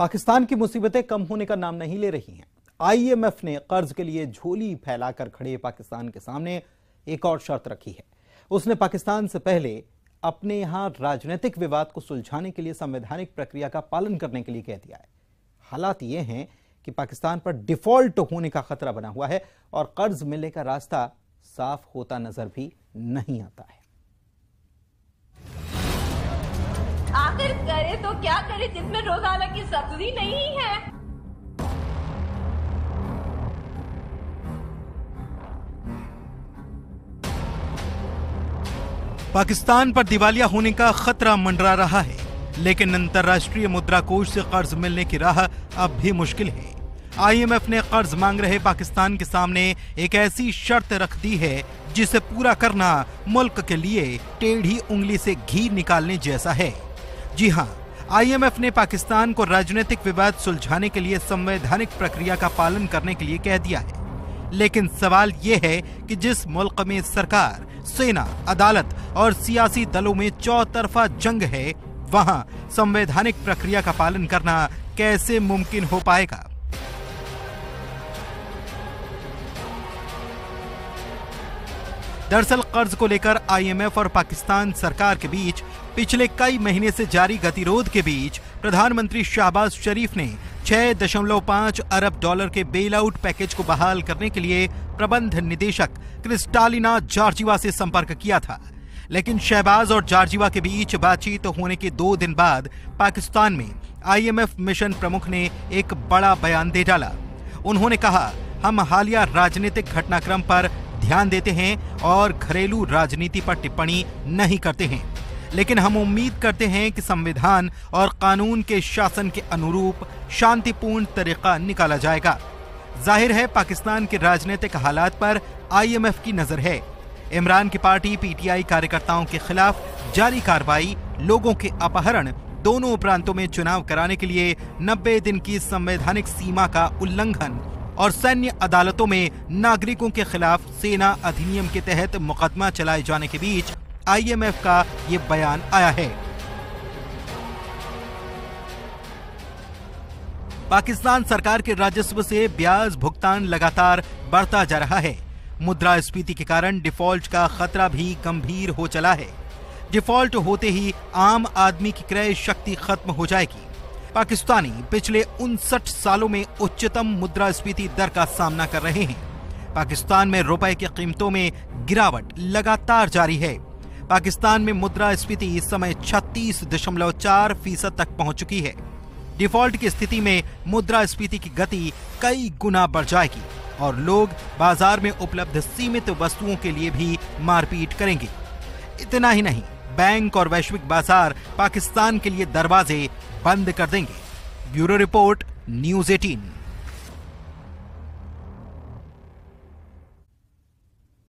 पाकिस्तान की मुसीबतें कम होने का नाम नहीं ले रही हैं। आईएमएफ ने कर्ज के लिए झोली फैलाकर खड़े पाकिस्तान के सामने एक और शर्त रखी है। उसने पाकिस्तान से पहले अपने यहाँ राजनीतिक विवाद को सुलझाने के लिए संवैधानिक प्रक्रिया का पालन करने के लिए कह दिया है। हालात ये हैं कि पाकिस्तान पर डिफ़ॉल्ट होने का खतरा बना हुआ है और कर्ज मिलने का रास्ता साफ़ होता नज़र भी नहीं आता है। तो क्या करे जिसमें रोज़ाना की सब्ज़ी नहीं है? पाकिस्तान पर दिवालिया होने का खतरा मंडरा रहा है, लेकिन अंतर्राष्ट्रीय मुद्रा कोष से कर्ज मिलने की राह अब भी मुश्किल है। आईएमएफ ने कर्ज मांग रहे पाकिस्तान के सामने एक ऐसी शर्त रख दी है, जिसे पूरा करना मुल्क के लिए टेढ़ी उंगली से घी निकालने जैसा है। जी हाँ आईएमएफ ने पाकिस्तान को राजनीतिक विवाद सुलझाने के लिए संवैधानिक प्रक्रिया का पालन करने के लिए कह दिया है। लेकिन सवाल ये है कि जिस मुल्क में सरकार, सेना, अदालत और सियासी दलों में चौतरफा जंग है, वहाँ संवैधानिक प्रक्रिया का पालन करना कैसे मुमकिन हो पाएगा? दरअसल, कर्ज को लेकर आईएमएफ और पाकिस्तान सरकार के बीच पिछले कई महीने से जारी गतिरोध के बीच प्रधानमंत्री शहबाज शरीफ ने 6.5 अरब डॉलर के बेल आउट पैकेज को बहाल करने के लिए प्रबंध निदेशक क्रिस्टालिना जॉर्जिवा से संपर्क किया था। लेकिन शहबाज और जॉर्जिवा के बीच बातचीत होने के दो दिन बाद पाकिस्तान में आईएमएफ मिशन प्रमुख ने एक बड़ा बयान दे डाला। उन्होंने कहा, हम हालिया राजनीतिक घटनाक्रम पर ध्यान देते हैं और घरेलू राजनीति पर टिप्पणी नहीं करते हैं। लेकिन हम उम्मीद करते हैं कि संविधान और कानून के शासन के अनुरूप शांतिपूर्ण तरीका निकाला जाएगा। ज़ाहिर है, पाकिस्तान के राजनीतिक हालात पर आईएमएफ की नज़र है। इमरान की पार्टी पीटीआई कार्यकर्ताओं के खिलाफ जारी कार्रवाई, लोगों के अपहरण, दोनों प्रांतों में चुनाव कराने के लिए 90 दिन की संवैधानिक सीमा का उल्लंघन और सैन्य अदालतों में नागरिकों के खिलाफ सेना अधिनियम के तहत मुकदमा चलाए जाने के बीच आईएमएफ का ये बयान आया है। पाकिस्तान सरकार के राजस्व से ब्याज भुगतान लगातार बढ़ता जा रहा है। मुद्रास्फीति के कारण डिफ़ॉल्ट का खतरा भी गंभीर हो चला है। डिफ़ॉल्ट होते ही आम आदमी की क्रय शक्ति खत्म हो जाएगी। पाकिस्तानी पिछले उनसठ सालों में उच्चतम मुद्रास्फीति दर का सामना कर रहे हैं। पाकिस्तान में रुपए की कीमतों में गिरावट लगातार जारी है। पाकिस्तान में मुद्रास्फीति इस समय छत्तीस दशमलव चार फ़ीसद तक पहुँच चुकी है। डिफ़ॉल्ट की स्थिति में मुद्रा मुद्रास्फीति की गति कई गुना बढ़ जाएगी और लोग बाज़ार में उपलब्ध सीमित वस्तुओं के लिए भी मारपीट करेंगे। इतना ही नहीं, बैंक और वैश्विक बाज़ार पाकिस्तान के लिए दरवाजे बंद कर देंगे। Bureau report, news eighteen.